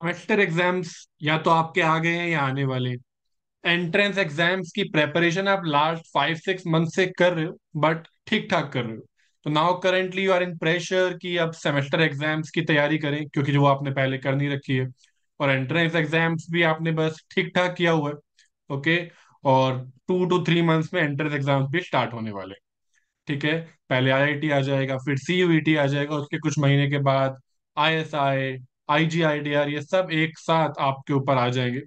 Semester exams या तो आपके आ गए हैं या आने वाले एंट्रेंस एग्ज़ाम्स की प्रेपरेशन आप लास्ट फाइव सिक्स मंथ से कर रहे हो बट ठीक ठाक कर रहे हो। तो now currently you are in pressure कि अब सेमेस्टर एग्ज़ाम्स की तैयारी करें, क्योंकि जो आपने पहले कर नहीं रखी है। और एंट्रेंस एग्ज़ाम्स भी आपने बस ठीक ठाक किया हुआ है ओके और टू टू थ्री मंथ्स में एंट्रेंस एग्ज़ाम्स भी स्टार्ट होने वाले ठीक है? पहले आईआईटी आ जाएगा, फिर सीयूईटी आ जाएगा, उसके कुछ महीने के बाद आईएसआई आईजीआईडीआर ये सब एक साथ आपके ऊपर आ जाएँगे।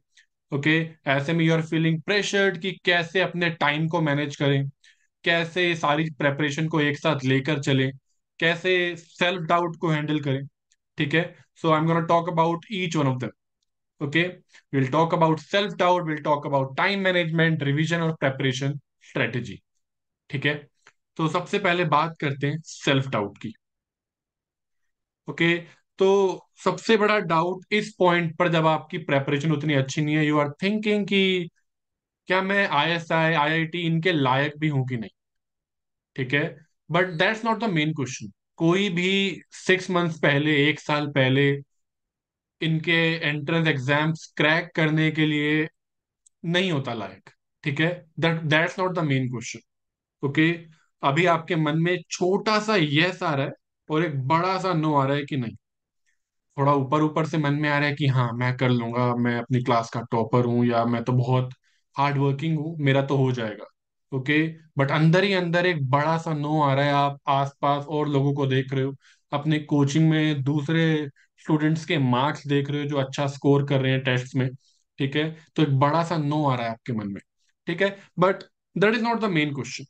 ओके? ऐसे में यू आर फीलिंग प्रेशर्ड कि कैसे अपने टाइम को मैनेज करें? कैसे सारी प्रेपरेशन को एक साथ लेकर चलें? कैसे सेल्फ डाउट को हैंडल करें? ठीक है? So I am gonna talk about each one of them okay? Will talk about self doubt will talk about time management revision और प्रेपरेशन स्ट्रेटेजी ठीक है? तो सबसे पहले बात करते हैं सेल्फ डाउट की। ओके? तो सबसे बड़ा डाउट इस पॉइंट पर जब आपकी प्रेपरेशन उतनी अच्छी नहीं है यू आर थिंकिंग कि क्या मैं आईएसआई आईआईटी इनके लायक भी हूँ कि नहीं? ठीक है? But that's not the main question कोई भी सिक्स मंथ्स पहले, एक साल पहले इनके एंट्रेंस एग्ज़ाम्स क्रैक करने के लिए नहीं होता लायक, ठीक है? That that's not the main question okay अभी आपके मन में छोटा सा यस आ रहा है और एक बड़ा सा नो आ रहा है कि नहीं? थोड़ा ऊपर ऊपर से मन में आ रहा है कि हाँ मैं कर लूँगा, मैं अपनी क्लास का टॉपर हूँ या मैं तो बहुत हार्ड वर्किंग हूँ, मेरा तो हो जाएगा। ओके बट अंदर ही अंदर एक बड़ा सा नो आ रहा है, आप आसपास और लोगों को देख रहे हो। अपने कोचिंग में दूसरे स्टूडेंट्स के मार्क्स देख रहे हो जो अच्छा स्कोर कर रहे हैं टेस्ट में। ठीक है? तो एक बड़ा सा नो आ रहा है आपके मन में। ठीक है? But that is not the main question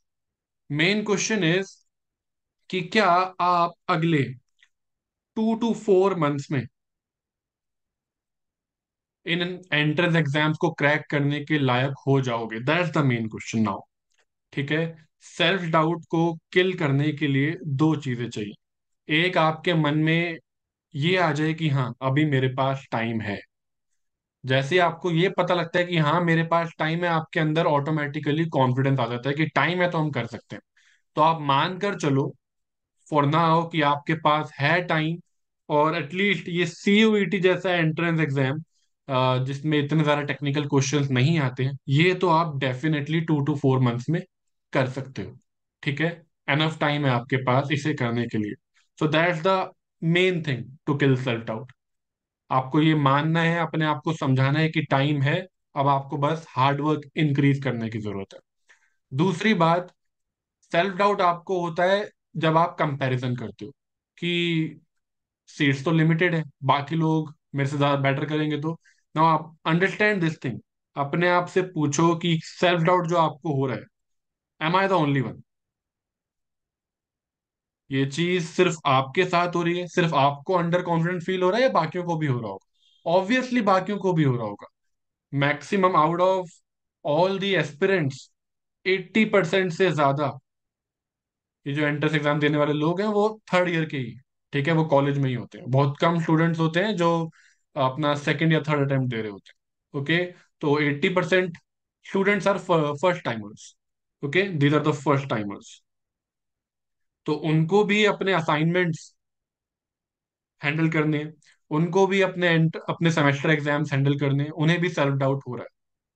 main question is कि क्या आप अगले टू टू फोर मंथ्स में इन एंट्रेंस एग्ज़ाम्स को क्रैक करने के लायक हो जाओगे। That's the main question now ठीक है? सेल्फ डाउट को किल करने के लिए दो चीज़ें चाहिए। एक, आपके मन में ये आ जाए कि हाँ अभी मेरे पास टाइम है। जैसे आपको ये पता लगता है कि हाँ मेरे पास टाइम है, आपके अंदर ऑटोमेटिकली कॉन्फिडेंस आ जाता है कि टाइम है तो हम कर सकते हैं। तो आप मान कर चलो फॉर नाउ कि आपके पास है टाइम और एटलीस्ट ये सीयूईटी जैसा एंट्रेंस एग्ज़ाम जिसमें इतने ज़्यादा टेक्निकल क्वेश्चंस नहीं आते हैं, ये तो आप definitely two to four months में कर सकते हो, ठीक है? एनफ टाइम है आपके पास इसे करने के लिए। So that's the main thing to kill self doubt आपको ये मानना है, अपने आप को समझाना है कि टाइम है, अब आपको बस हार्डवर्क इंक्रीज करने की ज़रूरत है। दूसरी बात सेल्फ डाउट आपको होता है जब आप कंपैरिजन करते हो कि सीट्स तो लिमिटेड है, बाकी लोग मेरे से ज़्यादा बेटर करेंगे तो। नाउ आप अंडरस्टैंड दिस थिंग अपने आप से पूछो कि सेल्फ डाउट जो आपको हो रहा है am I the only one ये चीज़ सिर्फ़ आपके साथ हो रही है, सिर्फ़ आपको अंडर कॉन्फिडेंट फील हो रहा है या बाकियों को भी हो रहा होगा? ऑब्वियसली बाकियों को भी हो रहा होगा। Maximum out of all the aspirants eighty percent से ज़्यादा ये जो एंट्रेंस एग्ज़ाम देने वाले लोग हैं, वो थर्ड ईयर के ही, ठीक है? वो कॉलेज में ही होते हैं। बहुत कम स्टूडेंट्स होते हैं जो अपना सेकेंड या थर्ड अटेम्प्ट दे रहे होते हैं ओके तो eighty percent students are first timers okay these are the first timers तो उनको भी अपने असाइनमेंट्स हैंडल करने उनको भी अपने अपने सेमेस्टर एग्ज़ाम्स हैंडल करने उन्हें भी सेल्फ डाउट हो रहा है।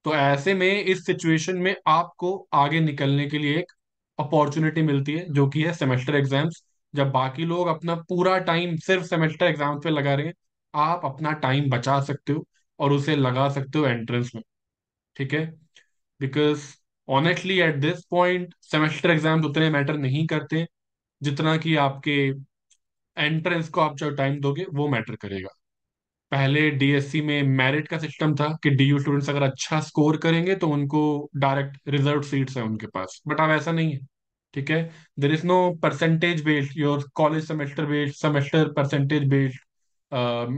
तो ऐसे में इस सिचुएशन में आपको आगे निकलने के लिए एक अपॉर्चुनिटी मिलती है, जो कि है सेमेस्टर एग्ज़ाम्स जब बाकी लोग अपना पूरा टाइम सिर्फ़ सेमेस्टर एग्ज़ाम्स पे लगा रहे हैं, आप अपना टाइम बचा सकते हो और उसे लगा सकते हो एंट्रेंस में। ठीक है? Because honestly at this point semester exams उतने मैटर नहीं करते। जितना कि आपके एंट्रेंस को आप जो टाइम दोगे, वो मैटर करेगा। पहले डीएससी में मेरिट का सिस्टम था कि डीयू स्टूडेंट्स अगर अच्छा स्कोर करेंगे तो उनको डायरेक्ट रिज़र्व सीट्स है उनके पास। बट अब ऐसा नहीं है ठीक है? There is no percentage based your college semester based semester percentage based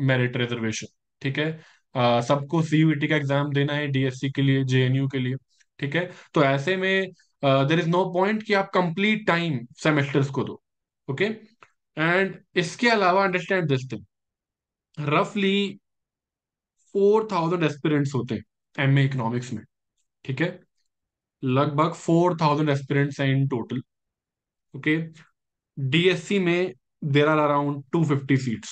merit reservation ठीक है? अ, सबको सीयूईटी का एग्ज़ाम देना है डीएससी के लिए जेएनयू के लिए ठीक है? तो ऐसे में देर इज़ नो पॉइंट कि आप कंप्लीट टाइम सेमेस्टर्स को दो ओके एंड इसके अलावा अंडरस्टैंड दिस थिंग रफली फोर थाउज़ेंड एस्पिरेंट्स होते हैं एमए इकोनॉमिक्स में, ठीक है? लगभग फोर थाउज़ेंड एस्पिरेंट्स हैं इन टोटल ओके डीएससी में there are around two fifty seats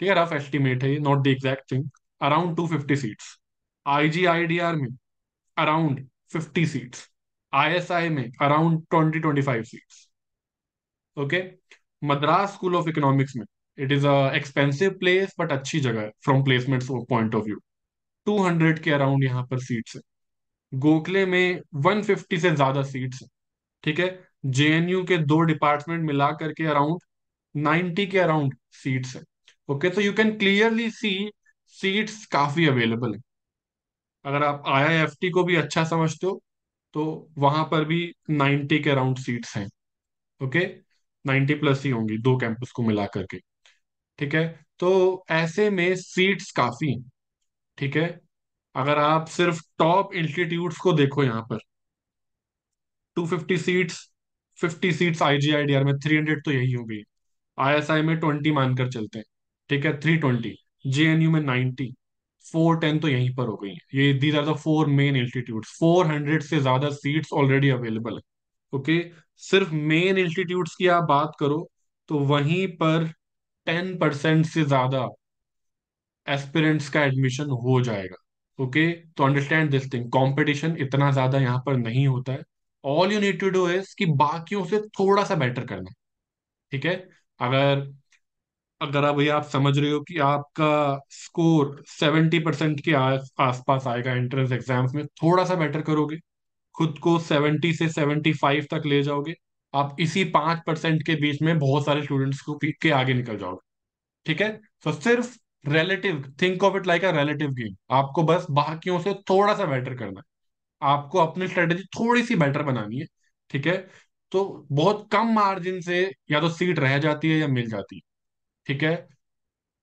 ठीक है? रफ एस्टिमेट है not the exact thing around two fifty seats IGIDR में अराउंड फिफ्टी सीट्स आईएसआई में around twenty twenty five seats okay Madras school of economics में it is a expensive place but अच्छी जगह है from placement point of view two hundred के around यहाँ पर seats है। गोखले में वन फिफ्टी से ज़्यादा सीट्स है, ठीक है? जेएनयू के दो डिपार्टमेंट मिला करके अराउंड नाइन्टी के अराउंड सीट्स है ओके तो you can clearly see seats काफ़ी अवेलेबल है। अगर आप आईआईएफटी को भी अच्छा समझते हो तो वहाँ पर भी नाइन्टी के अराउंड सीट्स हैं ओके नाइन्टी प्लस ही होंगी, दो कैंपस को मिला करके। ठीक है? तो ऐसे में सीट्स काफ़ी हैं, ठीक है? अगर आप सिर्फ़ टॉप इंस्टीट्यूट्स को देखो यहाँ पर 250 सीट्स 50 सीट्स आईजीआईडीआर में 300 तो यही हो गई आईएसआई में 20 मानकर चलते हैं, ठीक है? 320 जेएनयू में 90 410 तो यहीं पर हो गई है। ये these are the four main institutes 400 से ज़्यादा सीट्स ऑलरेडी अवेलेबल है ओके सिर्फ़ मेन इंस्टीट्यूट्स की आप बात करो तो वहीं पर टेन परसेंट से ज़्यादा एस्पिरेंट्स का एडमिशन हो जाएगा। ओके तो अंडरस्टैंड दिस थिंग कंपटीशन इतना ज़्यादा यहाँ पर नहीं होता है। All you need to do is कि बाकियों से थोड़ा सा बेटर करना। ठीक है? अगर अगर भैया आप समझ रहे हो कि आपका स्कोर सेवेंटी परसेंट के आस, आसपास आएगा एंट्रेंस एग्ज़ाम्स में, थोड़ा सा बेटर करोगे। खुद को सेवेंटी से सेवेंटी फाइव तक ले जाओगे। आप इसी पाँच परसेंट के बीच में बहुत सारे स्टूडेंट्स को के आगे निकल जाओगे। ठीक है? तो सिर्फ़ relative think of it like a relative game आपको बस बाकियों से थोड़ा सा बेटर करना है। आपको अपनी स्ट्रेटेजी थोड़ी सी बेटर बनानी है। ठीक है? तो बहुत कम मार्जिन से या तो सीट रह जाती है या मिल जाती है। ठीक है?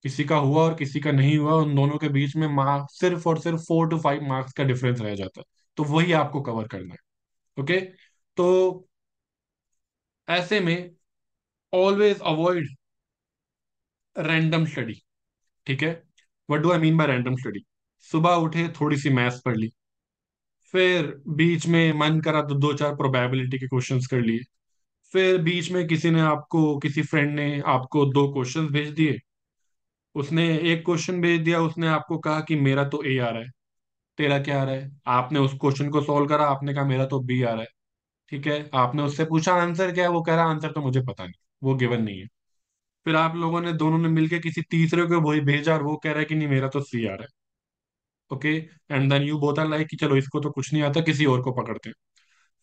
किसी का हुआ और किसी का नहीं हुआ, उन दोनों के बीच में मार्क्स सिर्फ़ और सिर्फ़ फोर टू फाइव मार्क्स का डिफरेंस रह जाता है। तो वही आपको कवर करना है। ओके तो ऐसे में ऑलवेज अवॉइड रैंडम स्टडी ठीक है? What do I mean by random study सुबह उठे थोड़ी सी मैथ्स पढ़ ली, फिर बीच में मन करा तो दो चार प्रोबेबिलिटी के क्वेश्चंस कर लिए, फिर बीच में किसी ने आपको, किसी फ्रेंड ने आपको दो क्वेश्चंस भेज दिए, उसने एक क्वेश्चन भेज दिया, उसने आपको कहा कि मेरा तो ए आ रहा है, तेरा क्या आ रहा है? आपने उस क्वेश्चन को सॉल्व करा, आपने कहा मेरा तो बी आ रहा है। ठीक है? आपने उससे पूछा आंसर क्या है? वो कह रहा आंसर तो मुझे पता नहीं, वो गिवन नहीं है. फिर आप लोगों ने दोनों ने मिलके किसी तीसरे को वही भेजा और वो कह रहा है कि नहीं, मेरा तो सी आ रहा है okay and then you are like कि चलो, इसको तो कुछ नहीं आता, किसी और को पकड़ते हैं।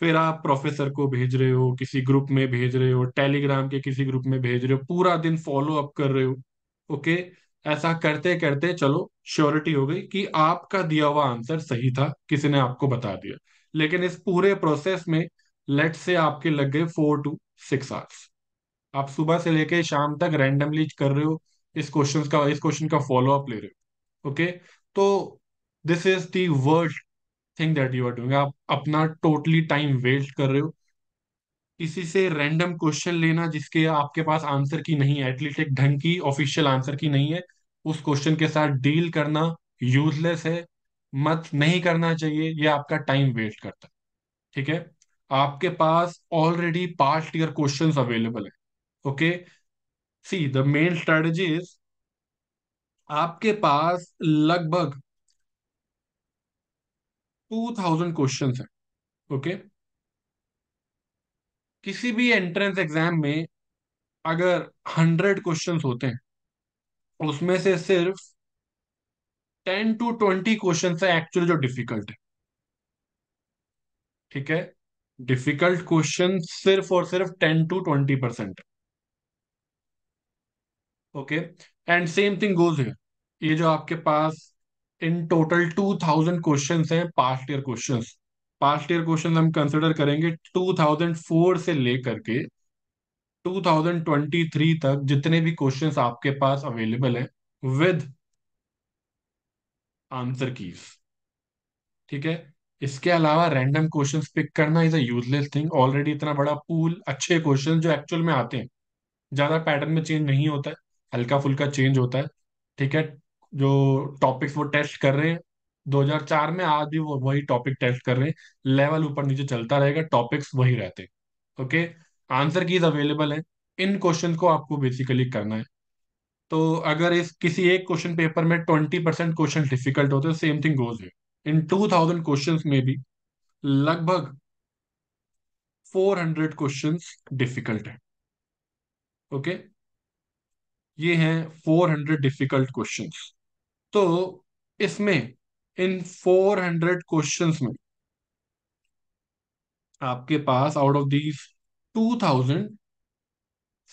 फिर आप प्रोफेसर को भेज रहे हो, किसी ग्रुप में भेज रहे हो टेलीग्राम के किसी ग्रुप में भेज रहे हो, पूरा दिन फॉलो अप कर रहे हो। ओके ऐसा करते करते चलो श्योरिटी हो गई कि आपका दिया हुआ आंसर सही था, किसी ने आपको बता दिया। लेकिन इस पूरे प्रोसेस में लेट से आपके लग गए फोर टू सिक्स आवर्स आप सुबह से लेके शाम तक रैंडमली कर रहे हो, इस क्वेश्चन का, इस क्वेश्चन का फॉलो अप ले रहे हो ओके तो this is the worst thing that you are doing आप अपना टोटली टाइम वेस्ट कर रहे हो। किसी से रैंडम क्वेश्चन लेना जिसके आपके पास आंसर की नहीं है एटलीस्ट एक ढंग की ऑफिशियल आंसर की नहीं है, उस क्वेश्चन के साथ डील करना यूजलेस है। मत, नहीं करना चाहिए, ये आपका टाइम वेस्ट करता है, ठीक है? आपके पास already past year question available है okay see the main strategy is आपके पास लगभग टू थाउज़ेंड क्वेश्चन है ओके किसी भी एंट्रेंस एग्ज़ाम में अगर हंड्रेड क्वेश्चन होते हैं, उसमें से सिर्फ़ टेन टू ट्वेंटी क्वेश्चन है एक्चुअली जो डिफ़िकल्ट है, ठीक है? डिफ़िकल्ट क्वेश्चन सिर्फ़ और सिर्फ़ ten to twenty percent okay and same thing goes है ये जो आपके पास इन टोटल टू थाउज़ेंड क्वेश्चन है past year question past year question हम कंसिडर करेंगे टू थाउज़ेंड फोर से लेकर के 2023 तक जितने भी क्वेश्चन आपके पास अवेलेबल है विद आंसर कीज ठीक है? इसके अलावा रैंडम क्वेश्चंस पिक करना is a useless thing already इतना बड़ा पूल अच्छे क्वेश्चन जो एक्चुअल में आते हैं, ज़्यादा पैटर्न में चेंज नहीं होता है, हल्का फुल्का चेंज होता है, ठीक है? जो टॉपिक्स वो टेस्ट कर रहे हैं 2004 में आज भी वो वही टॉपिक टेस्ट कर रहे हैं लेवल ऊपर नीचे चलता रहेगा टॉपिक्स वही रहते हैं ओके आंसर कीज अवेलेबल है, इन क्वेश्चन को आपको बेसिकली करना है। तो अगर इस किसी एक क्वेश्चन पेपर में ट्वेंटी परसेंट क्वेश्चन डिफ़िकल्ट होते हैं सेम थिंग गोज है इन टू थाउज़ेंड क्वेश्चन में भी लगभग फोर हंड्रेड क्वेश्चन डिफ़िकल्ट है। Okay okay? ये हैं फोर हंड्रेड डिफ़िकल्ट क्वेश्चन तो इसमें, इन फोर हंड्रेड क्वेश्चन में आपके पास out of these two thousand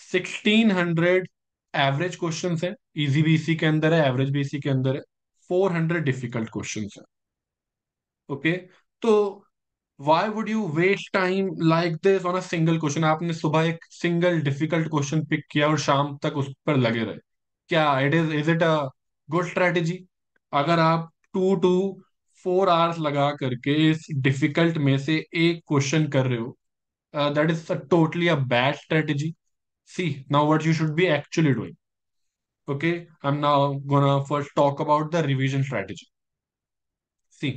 sixteen hundred average question है। इजी बीसी के अंदर है एवरेज बीसी के अंदर है। फोर हंड्रेड डिफ़िकल्ट क्वेश्चन है। ओके तो why would you waste time like this on a single question आपने सुबह एक सिंगल डिफ़िकल्ट क्वेश्चन पिक किया और शाम तक उस पर लगे रहे। क्या it is is it a good strategy अगर आप टू टू फोर आवर्स लगा करके इस डिफ़िकल्ट में से एक क्वेश्चन कर रहे हो that is a totally a bad strategy see now what you should be actually doing okay? I'm now gonna first talk about the revision strategy. See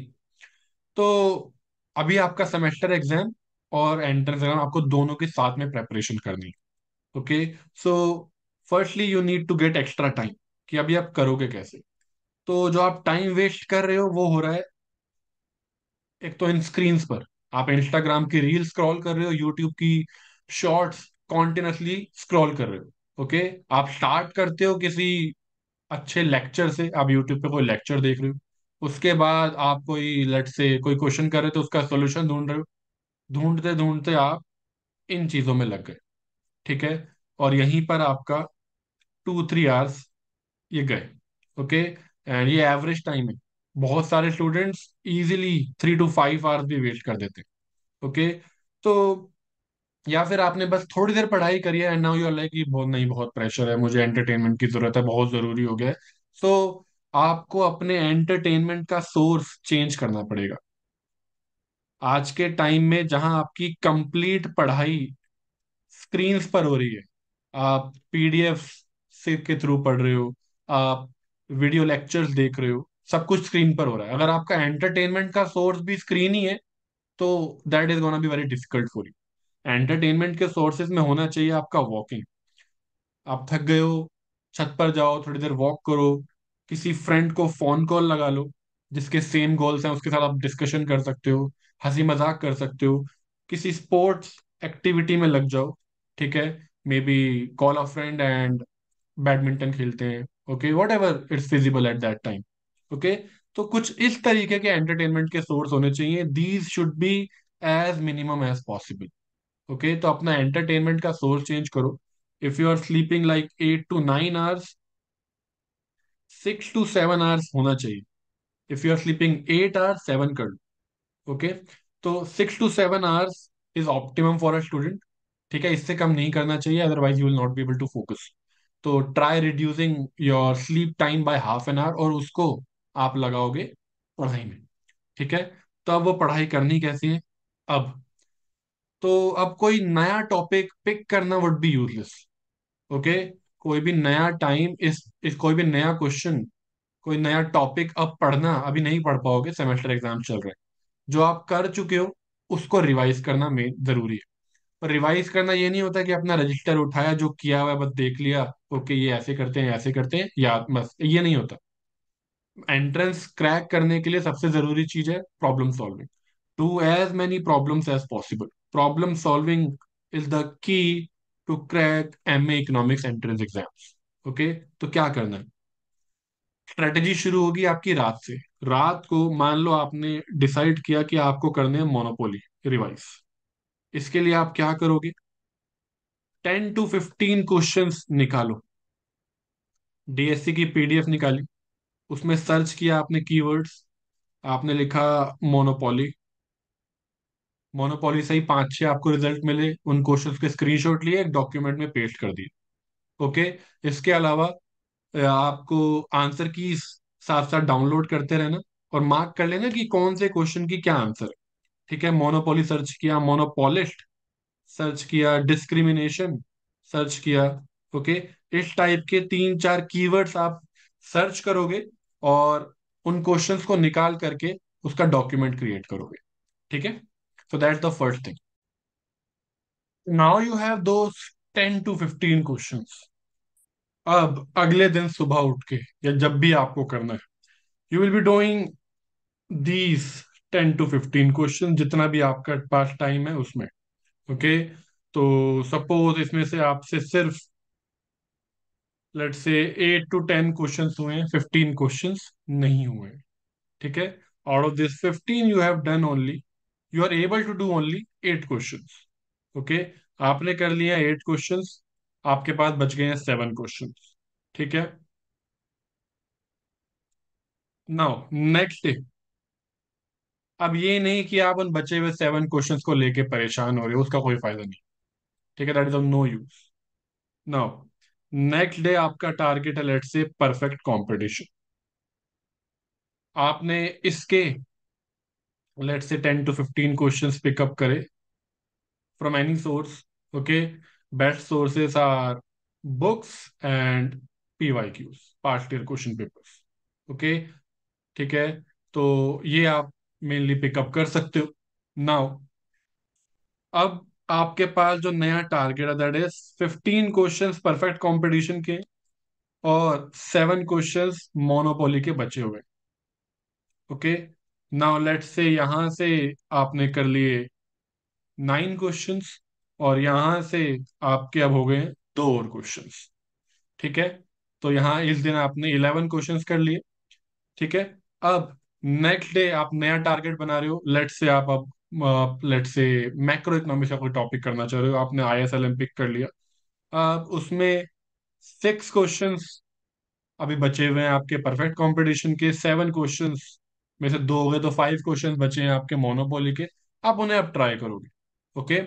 तो अभी आपका सेमेस्टर एग्ज़ाम और एंट्रेंस एग्ज़ाम आपको दोनों के साथ में प्रेपरेशन करनी है okay so firstly you need to get extra time कि अभी आप करोगे कैसे? तो जो आप टाइम वेस्ट कर रहे हो, वो हो रहा है एक तो इन स्क्रीन पर। आप इंस्टाग्राम की रील स्क्रॉल कर रहे हो यूट्यूब की शॉर्ट्स कॉन्टिन्यूसली स्क्रॉल कर रहे हो ओके आप स्टार्ट करते हो किसी अच्छे लेक्चर से, आप यूट्यूब पे कोई लेक्चर देख रहे हो उसके बाद आप कोई लेट से कोई क्वेश्चन कर रहे तो उसका सोल्यूशन ढूंढ रहे हो। ढूंढते ढूंढते आप इन चीज़ों में लग गए, ठीक है? और यहीं पर आपका टू थ्री आवर्स ये गए ओके एंड ये एवरेज टाइम है। बहुत सारे students easily three to five hours भी वेस्ट कर देते हैं ओके तो या फिर आपने बस थोड़ी देर पढ़ाई करी है एंड नाउ यू लाइक कि बहुत, नहीं, बहुत प्रेशर है, मुझे एंटरटेनमेंट की ज़रूरत है, बहुत ज़रूरी हो गया है। सो आपको अपने एंटरटेनमेंट का सोर्स चेंज करना पड़ेगा। आज के टाइम में जहाँ आपकी कंप्लीट पढ़ाई स्क्रीन पर हो रही है, आप पीडीएफ से के थ्रू पढ़ रहे हो, आप वीडियो लेक्चर्स देख रहे हो, सब कुछ स्क्रीन पर हो रहा है। अगर आपका एंटरटेनमेंट का सोर्स भी स्क्रीन ही है तो that is gonna be very difficult for you entertainment के सोर्सेज में होना चाहिए आपका वॉकिंग आप थक गए हो, छत पर जाओ, थोड़ी देर वॉक करो किसी फ्रेंड को फ़ोन कॉल लगा लो, जिसके सेम गोल्स हैं, उसके साथ आप डिस्कशन कर सकते हो, हँसी मज़ाक कर सकते हो, किसी स्पोर्ट्स एक्टिविटी में लग जाओ, ठीक है? Maybe call a friend and badminton खेलते हैं okay whatever it's feasible at that time okay तो कुछ इस तरीके के एंटरटेनमेंट के सोर्स होने चाहिए। These should be as minimum as possible okay तो अपना एंटरटेनमेंट का सोर्स चेंज करो। If you are sleeping like eight to nine hours six to seven hours होना चाहिए। If you are sleeping eight hours seven कर लो। Okay तो six to seven hours is optimum for a student ठीक है? इससे कम नहीं करना चाहिए otherwise you will not be able to focus तो try reducing your sleep time by half an hour और उसको आप लगाओगे पढ़ाई में। ठीक है? तो अब वो पढ़ाई करनी कैसी है? अब। तो अब कोई नया टॉपिक पिक करना वुड बी यूजलेस ओके कोई भी नया टाइम इस, इस कोई भी नया क्वेश्चन कोई नया टॉपिक अब पढ़ना अभी नहीं पढ़ पाओगे सेमेस्टर एग्ज़ाम चल रहे हैं। जो आप कर चुके हो उसको रिवाइज करना मेन ज़रूरी है। पर रिवाइज करना ये नहीं होता कि अपना रजिस्टर उठाया जो किया हुआ है बस देख लिया ओके ये ऐसे करते हैं ऐसे करते हैं याद बस ये नहीं होता। एंट्रेंस क्रैक करने के लिए सबसे ज़रूरी चीज़ है problem solving to as many problems as possible problem solving is the key to crack M A economics entrance exams okay तो क्या करना है? स्ट्रेटेजी शुरू होगी आपकी रात से। रात को मान लो आपने डिसाइड किया कि आपको करने हैं मोनोपोली रिवाइज इसके लिए आप क्या करोगे? टेन टू फिफ्टीन क्वेश्चंस निकालो। डीएससी की पीडीएफ निकाली। उसमें सर्च किया आपने कीवर्ड्स आपने लिखा मोनोपोली मोनोपोली से ही पाँच छह आपको रिज़ल्ट मिले, उन क्वेश्चंस के स्क्रीनशॉट लिए, एक डॉक्यूमेंट में पेस्ट कर दिए। ओके इसके अलावा आपको आंसर की साथ साथ डाउनलोड करते रहना और मार्क कर लेना कि कौन से क्वेश्चन की क्या आंसर है। ठीक है? मोनोपोली सर्च किया मोनोपोलिस्ट सर्च किया डिस्क्रिमिनेशन सर्च किया। ओके इस टाइप के तीन चार कीवर्ड्स आप सर्च करोगे और उन क्वेश्चंस को निकाल करके उसका डॉक्यूमेंट क्रिएट करोगे। ठीक है? So that's the first thing now you have those ten to fifteen questions अब अगले दिन सुबह उठ के, या जब भी आपको करना है you will be doing these ten to fifteen question जितना भी आपका पास टाइम है उसमें ओके तो सपोज़ इसमें से आपसे सिर्फ़ लेट से एट टू टेन क्वेश्चन हुए हैं फिफ्टीन क्वेश्चन नहीं हुए, ठीक है? Out of this fifteen you have done only you are able to do only eight question okay आपने कर लिया एट क्वेश्चन आपके पास बच गए हैं सेवन क्वेश्चन ठीक है? नाउ नेक्स्ट अब ये नहीं कि आप उन बचे हुए सेवन क्वेश्चंस को लेके परेशान हो रहे हो, उसका कोई फ़ायदा नहीं। ठीक है? That is of no use now next day आपका टारगेट है लेट से परफेक्ट कंपटीशन आपने इसके let's say ten to fifteen questions pick up करे from any source okay best sources are books and P Y Qs past year question papers okay ठीक है? तो ये आप मेनली पिकअप कर सकते हो। नाउ अब आपके पास जो नया टारगेट है that is fifteen questions perfect competition के और सेवन क्वेश्चंस मोनोपोली के बचे हुए ओके नाउ लेट्स से यहाँ से आपने कर लिए नाइन क्वेश्चंस और यहाँ से आपके अब हो गए दो और क्वेश्चंस ठीक है? तो यहाँ इस दिन आपने इलेवन क्वेश्चंस कर लिए. ठीक है? अब नेक्स्ट डे आप नया टारगेट बना रहे हो. लेट से आप अब लेट से मैक्रो इकोनॉमिक्स का कोई टॉपिक करना चाह रहे हो. आपने I S L M pick कर लिया. अब उसमें सिक्स क्वेश्चंस अभी बचे हुए हैं आपके. परफेक्ट कंपटीशन के सेवन क्वेश्चंस में से दो हो गए तो फाइव क्वेश्चन बचे हैं आपके मोनोपोली के। आप उन्हें अब ट्राई करोगे okay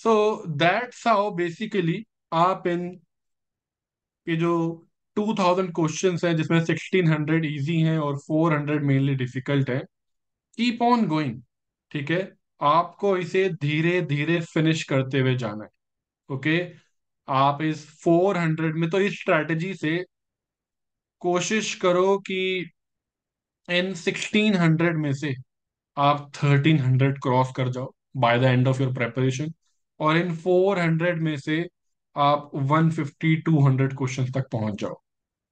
so that's how basically आप इन ये जो टू थाउज़ेंड क्वेश्चन हैं, जिसमें सिक्सटीन हंड्रेड ईजी हैं और फोर हंड्रेड मेनली डिफ़िकल्ट है कीप ऑन गोइंग ठीक है? आपको इसे धीरे धीरे फिनिश करते हुए जाना है ओके आप इस फोर हंड्रेड में तो इस स्ट्रैटेजी से कोशिश करो कि सिक्सटीन हंड्रेड में से आप थर्टीन हंड्रेड क्रॉस कर जाओ by the end of your preparation और इन फोर हंड्रेड में से आप one fifty two hundred question तक पहुँच जाओ।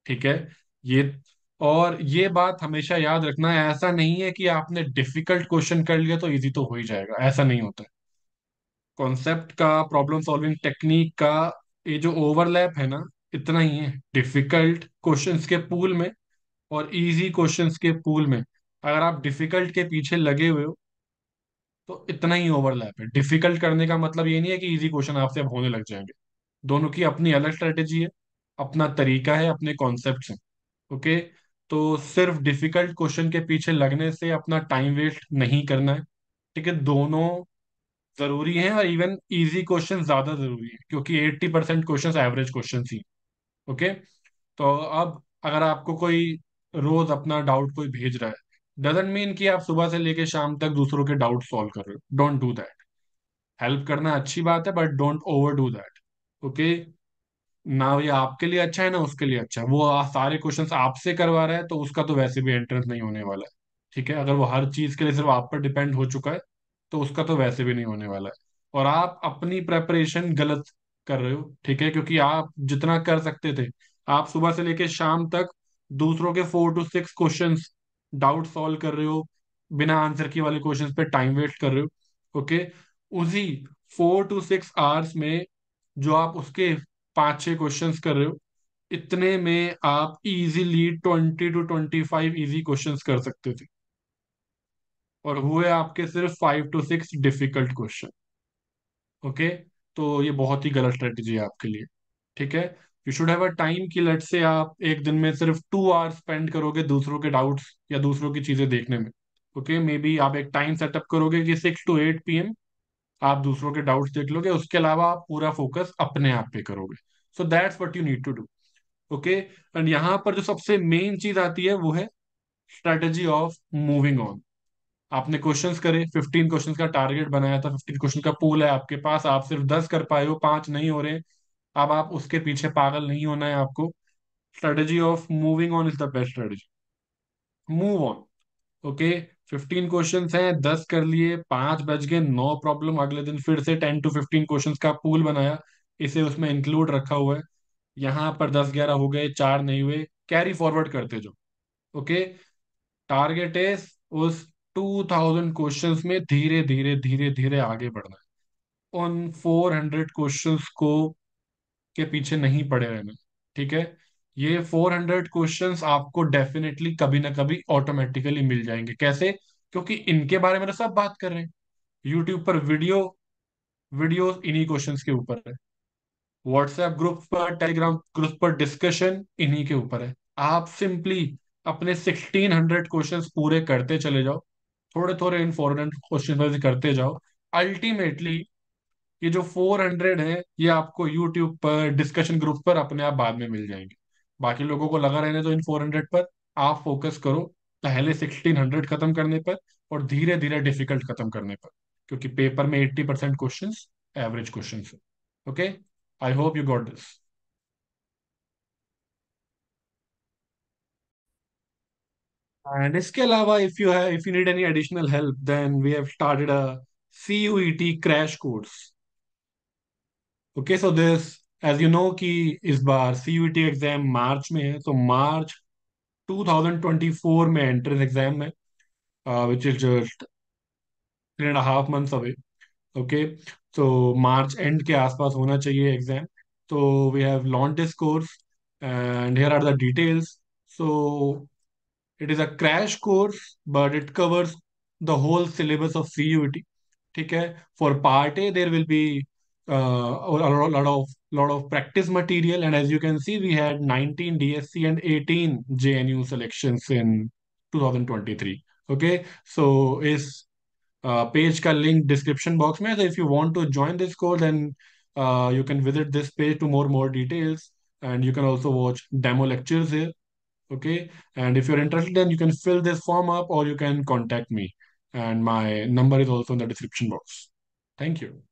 ठीक है? ये, और ये बात हमेशा याद रखना है ऐसा नहीं है कि आपने डिफ़िकल्ट क्वेश्चन कर लिया तो इजी तो हो ही जाएगा। ऐसा नहीं होता। कॉन्सेप्ट का प्रॉब्लम सॉल्विंग टेक्निक का, ये जो ओवरलैप है ना, इतना ही है। डिफ़िकल्ट क्वेश्चंस के पूल में और इजी क्वेश्चंस के पूल में, अगर आप डिफ़िकल्ट के पीछे लगे हुए हो तो इतना ही ओवरलैप है। डिफ़िकल्ट करने का मतलब ये नहीं है कि इजी क्वेश्चन आपसे अब होने लग जाएँगे। दोनों की अपनी अलग स्ट्रेटेजी है, अपना तरीका है, अपने कॉन्सेप्ट हैं ओके तो सिर्फ़ डिफ़िकल्ट क्वेश्चन के पीछे लगने से अपना टाइम वेस्ट नहीं करना है, ठीक है? दोनों ज़रूरी हैं और इवन इजी क्वेश्चन ज़्यादा ज़रूरी है, क्योंकि eighty percent question average question ही ओके तो अब अगर आपको कोई रोज अपना डाउट कोई भेज रहा है। डजेंट मीन कि आप सुबह से लेके शाम तक दूसरों के डाउट सॉल्व कर रहे हो। डोंट डू दैट हेल्प करना अच्छी बात है but don't overdo that okay ना ये आपके लिए अच्छा है, ना उसके लिए अच्छा है। वो सारे क्वेश्चंस आपसे करवा रहा है तो उसका तो वैसे भी एंट्रेंस नहीं होने वाला है। ठीक है? अगर वो हर चीज़ के लिए सिर्फ़ आप पर डिपेंड हो चुका है तो उसका तो वैसे भी नहीं होने वाला है। और आप अपनी प्रेपरेशन गलत कर रहे हो। ठीक है? क्योंकि आप जितना कर सकते थे। आप सुबह से लेके शाम तक दूसरों के four to six questions doubt solve कर रहे हो, बिना आंसर की वाले क्वेश्चंस पे टाइम वेस्ट कर रहे हो ओके उसी फोर टू सिक्स आवर्स में जो आप उसके पाँच छह क्वेश्चंस कर रहे हो, इतने में आप easily twenty to twenty five easy questions कर सकते थे। और हुए आपके सिर्फ़ five to six difficult question okay तो ये बहुत ही गलत स्ट्रेटेजी है आपके लिए, ठीक है? You should have a time कि लेट से आप एक दिन में सिर्फ़ टू आवर्स स्पेंड करोगे दूसरों के डाउट्स या दूसरों की चीज़ें देखने में। ओके मे बी आप एक टाइम सेटअप करोगे कि six to eight P M आप दूसरों के डाउट्स देख लोगे, उसके अलावा आप पूरा फोकस अपने आप पे करोगे। So that's what you need to do okay and यहाँ पर जो सबसे मेन चीज़ आती है, वो है स्ट्रेटेजी ऑफ़ मूविंग ऑन आपने क्वेश्चंस करे फिफ्टीन क्वेश्चंस का टारगेट बनाया था फिफ्टीन क्वेश्चन का पूल है आपके पास, आप सिर्फ़ दस कर पाए हो, पाँच नहीं हो रहे अब आप उसके पीछे पागल नहीं होना है आपको। Strategy of moving on is the best strategy move on okay fifteen question हैं, दस कर लिए, पाँच बज गए, नो प्रॉब्लम अगले दिन फिर से टेन टू फिफ्टीन क्वेश्चन का पूल बनाया। इसे उसमें इंक्लूड रखा हुआ है। यहाँ पर दस ग्यारह हो गए, चार नहीं हुए कैरी फॉरवर्ड करते जाओ। ओके टारगेट इज़ उस टू थाउज़ेंड क्वेश्चन में धीरे धीरे धीरे धीरे आगे बढ़ना है। उन फोर हंड्रेड क्वेश्चन को के पीछे नहीं पड़े रहना। ठीक है? ये फोर हंड्रेड क्वेश्चंस आपको डेफिनेटली कभी ना कभी ऑटोमेटिकली मिल जाएँगे। कैसे? क्योंकि इनके बारे में तो सब बात कर रहे हैं। यूट्यूब पर वीडियो वीडियो इन्हीं क्वेश्चंस के ऊपर है। व्हाट्सएप ग्रुप पर टेलीग्राम ग्रुप पर डिस्कशन इन्हीं के ऊपर है। आप सिंपली अपने सिक्सटीन हंड्रेड क्वेश्चन पूरे करते चले जाओ। थोड़े थोड़े इन फोर हंड्रेड क्वेश्चन करते जाओ। अल्टीमेटली ये जो फोर हंड्रेड है, ये आपको यूट्यूब पर डिस्कशन ग्रुप पर अपने आप बाद में मिल जाएँगे। बाकी लोगों को लगा रहने दो इन फोर हंड्रेड पर। आप फोकस करो पहले सिक्सटीन हंड्रेड खत्म करने पर और धीरे धीरे डिफ़िकल्ट खत्म करने पर, क्योंकि पेपर में eighty percent question average question है। Okay I hope you got this and इसके अलावा if you have if you need any additional help then we have started a CUET crash course okay so this as you know कि इस बार CUET exam March में है तो मार्च 2024 में entrance exam है which is just three and half months away okay तो मार्च end के आसपास होना चाहिए एग्ज़ाम तो we have launch this course and here are the details so It is a crash course, but it covers the whole syllabus of CUET. ठीक है part A, there will be uh, a lot of lot of practice material, and as you can see, we had 19 DSC and 18 JNU selections in 2023. Okay, so is uh, page का link description box में. So if you want to join this course, then uh, you can visit this page to more more details, and you can also watch demo lectures here. Okay? And if you're interested then you can fill this form up or you can contact me. And my number is also in the description box. Thank you